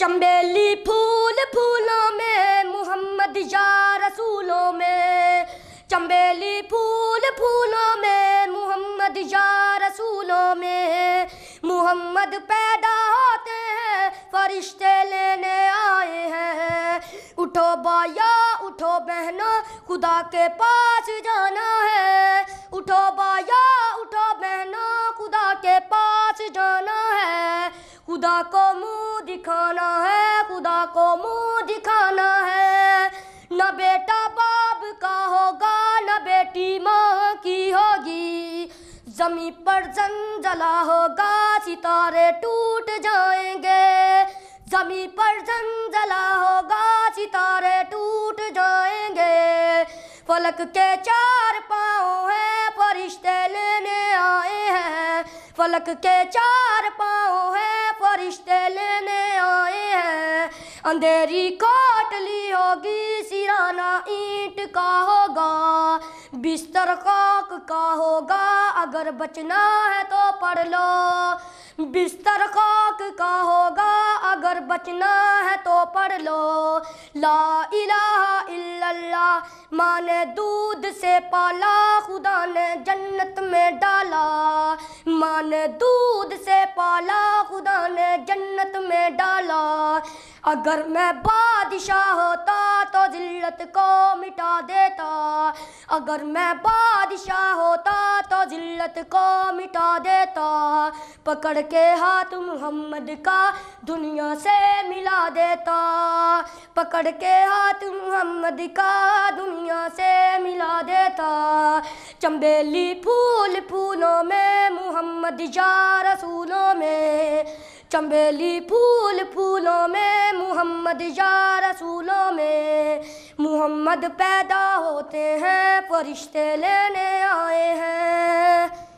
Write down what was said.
چمبیلی پھول، پھولوں میں، محمد یا رسولوں میں۔ چمبیلی پھول، پھولوں میں، محمد یا رسولوں میں۔ محمد پیدا ہوتے ہیں، فرشتے لینے آئے ہیں۔ اٹھو بایا اٹھو بہنوں خدا کے پاس جانا ہے۔ اٹھو بایا اٹھو بہنوں خدا کے پاس جانا ہے۔ خدا کو منہ دکھانا ہے، خدا کو منہ دکھانا ہے۔ نہ بیٹا باپ کا ہوگا، نہ بیٹی ماں کی ہوگی۔ زمین پر زنجلا ہوگا، ستارے ٹوٹ جائیں گے۔ زمین پر زنجلا ہوگا، ستارے ٹوٹ جائیں گے۔ فلک کے چار پاؤں ہیں، فرشتے لینے آئے ہیں۔ فلک کے چار پاؤں ہیں فرشتے لینے آئے ہیں۔ اندھیری کوٹلی ہوگی سیرانہ اینٹ کا ہوگا۔ بستر خاک کا ہوگا، اگر بچنا ہے تو پڑھ لو۔ بستر خاک کا ہوگا، اگر بچنا ہے تو پڑھ لو۔ لا الہ الا اللہ، ماں نے دودھ سے پالا، خدا نے جنت میں ڈالا۔ ماں نے دودھ سے پالا، خدا نے جنت میں ڈالا۔ اگر میں بادشاہ ہوتا تو ذلت کو مٹا دیتا۔ اگر میں بادشاہ ہوتا تو ذلت کو مٹا دیتا۔ پکڑ کے ہاتھ محمد کا دنیا سے ملا دیتا۔ پکڑ کے ہاتھ محمد کا دنیا سے ملا دیتا۔ چمبیلی پھول پھولوں میں محمد رسولوں میں، چمبیلی پھول پھولوں میں، محمد یا رسولوں میں، محمد پیدا ہوتے ہیں، فرشتے لینے آئے ہیں۔